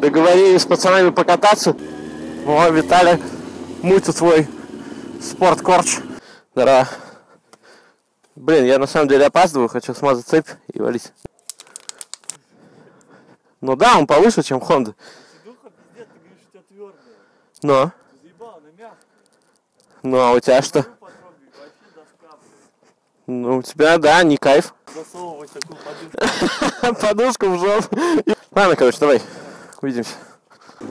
Договорились с пацанами покататься. О, Виталий мутит свой спорткорч. Здорово. Блин, я на самом деле опаздываю, хочу смазать цепь и валить. Ну да, он повыше, чем Honda. Но. Ну а у тебя что? Ну у тебя, да, не кайф. Засовывать такую подушку. Подушку в жопу. Ладно, короче, давай. Увидимся.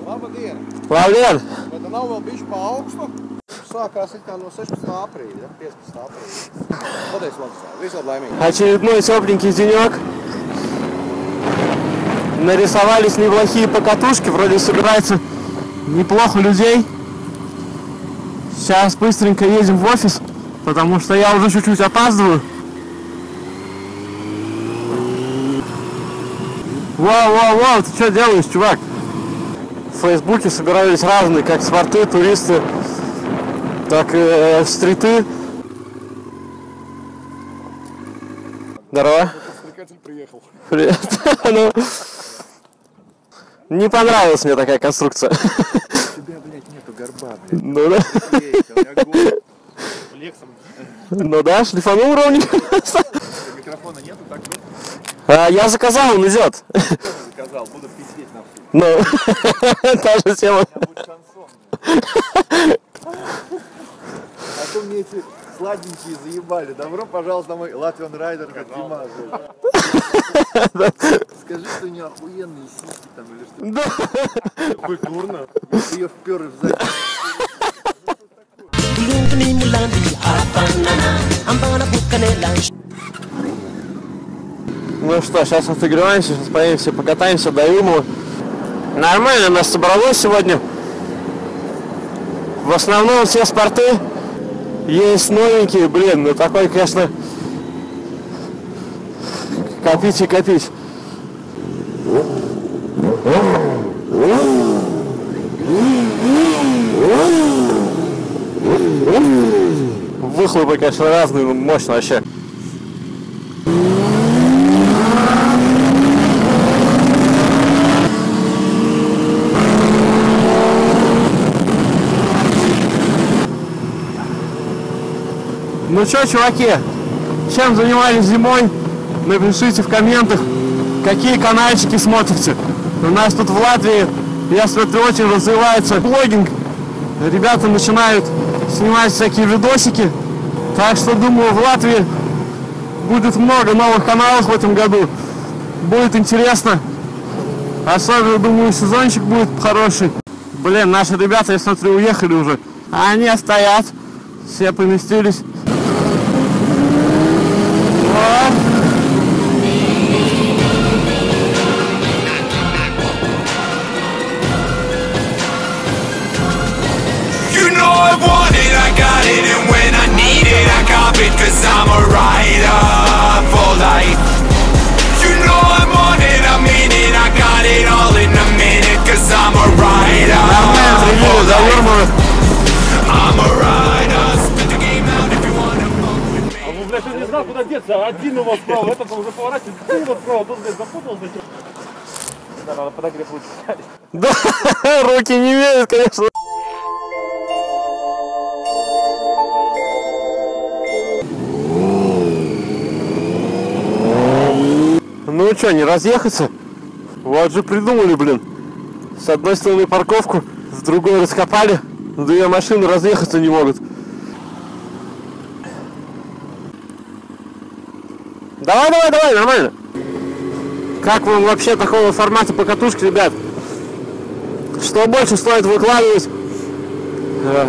Labdien! Labdien! Vai tā nav vēl bijusi pa augstu? Sākās it kā no 16. aprīļa, 15. aprīļa. Paldies, Vladislavs. Visādi laimīgi. Очередной тепленький денек. Нарисовались неплохие покатушки, вроде собирается неплохо людей. Сейчас быстренько едем в офис, потому что я уже чуть-чуть опаздываю. Вау, вау, вау, ты что делаешь, чувак? В Фейсбуке собирались разные, как спорты, туристы, так и э, стриты. Здорово. Приехал. Привет. Ну, не понравилась мне такая конструкция. Тебя, блядь, нету горба, блядь. Ну да. Лексом. Ну да, шлифанул ровненько. Микрофона нету, так нет? А, я заказал, он идет. Заказал, буду пиздеть на всю. Ну, та же тема. Я шансон. А то мне эти сладенькие заебали. Добро пожаловать на мой Латвиан Райдер, как Дима. Скажи, что у нее охуенные сиськи там или что. Да. Культурно. Ты ее впер в задницу. Ну что, сейчас отыгрываемся, сейчас поедемся, покатаемся до Юмова. Нормально нас собралось сегодня. В основном все спорты есть новенькие, блин, ну такой, конечно, копить и копить. Выхлопы, конечно, разные, ну, мощно вообще. Ну что, чуваки, чем занимались зимой? Напишите в комментах, какие канальчики смотрите. У нас тут в Латвии, я смотрю, очень развивается блогинг. Ребята начинают снимать всякие видосики. Так что, думаю, в Латвии будет много новых каналов в этом году. Будет интересно. Особенно, думаю, сезончик будет хороший. Блин, наши ребята, я смотрю, уехали уже. А они стоят. Все поместились. Я не знал, куда деться. Один у вас справа, этот уже поворачивает. Ты вот справа, тут, блядь, запутался. Да, надо подогрев лучше. Да, руки не верят, конечно. Ну что, не разъехаться? Вот же придумали, блин. С одной стороны парковку, с другой раскопали. Две машины разъехаться не могут. Давай, давай, давай, нормально. Как вам вообще такого формата покатушки, ребят? Что больше стоит выкладывать? Э,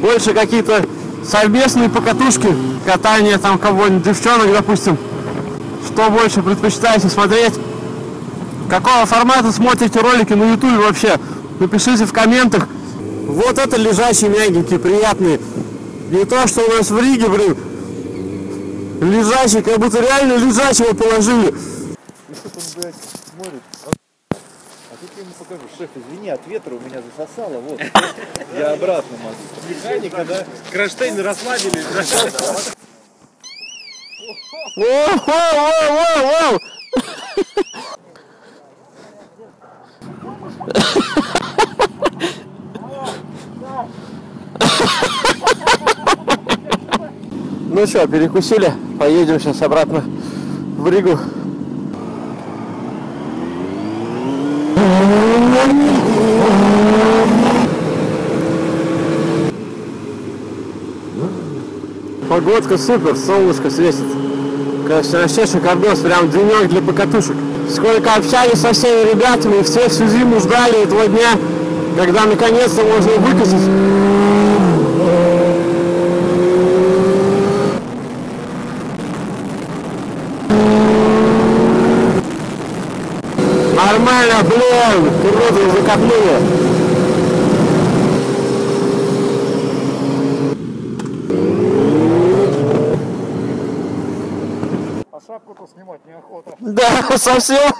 Больше какие-то совместные покатушки, катание там кого-нибудь, девчонок, допустим. Что больше предпочитаете смотреть? Какого формата смотрите ролики на ютубе вообще? Напишите в комментах. Вот это лежачие мягенькие, приятные. Не то, что у нас в Риге, блин. Лежачий, как будто реально лежачего положили. Он, блядь, смотрит. А тут ему покажу. Шеф, извини, от ветра у меня засосало. Вот. Я обратно могу. Механика, да? Кронштейны расслабились, да? Воу, воу, воу, воу! Ну что, перекусили, поедем сейчас обратно в Ригу. Погодка супер, солнышко светит. Конечно, вообще шикардос, прям денек для покатушек. Сколько общались со всеми ребятами, все всю зиму ждали этого дня, когда наконец-то можно выкатить. Нормально, блин, круто закопнули. А шапку-то снимать неохота. Да, совсем.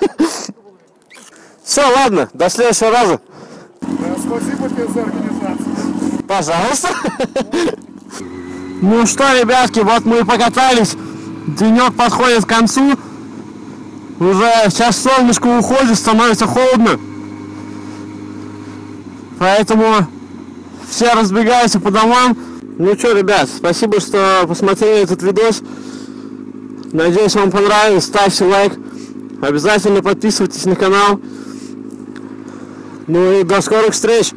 Все, ладно, до следующего раза. спасибо тебе за организацию. Пожалуйста. Ну что, ребятки, вот мы и покатались. Денек подходит к концу. Уже сейчас солнышко уходит, становится холодно. Поэтому все разбегаются по домам. Ну что, ребят, спасибо, что посмотрели этот видос. Надеюсь, вам понравилось. Ставьте лайк. Обязательно подписывайтесь на канал. Ну и до скорых встреч!